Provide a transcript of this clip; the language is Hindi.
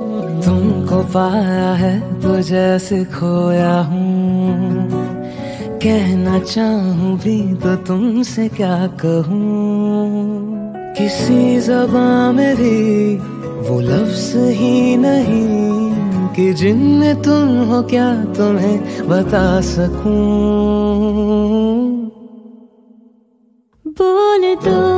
तुमको पाया है तो जैसे खोया हूँ। कहना चाहूँ भी तो तुमसे क्या कहूँ। किसी जबा में भी वो लफ्स ही नहीं कि जिनमें तुम हो क्या तुम्हें बता सकूँ। बोल दो